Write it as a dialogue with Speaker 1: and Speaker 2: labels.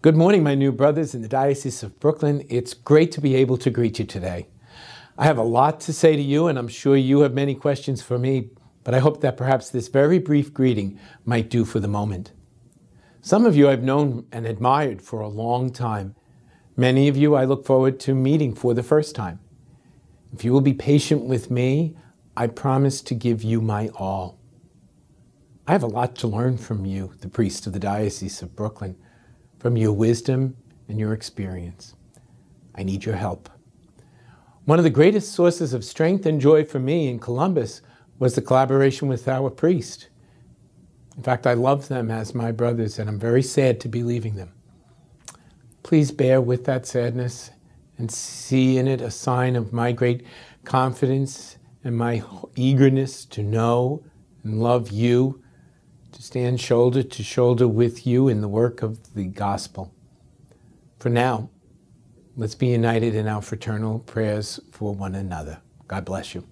Speaker 1: Good morning, my new brothers in the Diocese of Brooklyn. It's great to be able to greet you today. I have a lot to say to you, and I'm sure you have many questions for me, but I hope that perhaps this very brief greeting might do for the moment. Some of you I've known and admired for a long time. Many of you I look forward to meeting for the first time. If you will be patient with me, I promise to give you my all. I have a lot to learn from you, the priest of the Diocese of Brooklyn from your wisdom and your experience. I need your help. One of the greatest sources of strength and joy for me in Columbus was the collaboration with our priest. In fact, I love them as my brothers, and I'm very sad to be leaving them. Please bear with that sadness and see in it a sign of my great confidence and my eagerness to know and love you to stand shoulder to shoulder with you in the work of the gospel. For now, let's be united in our fraternal prayers for one another. God bless you.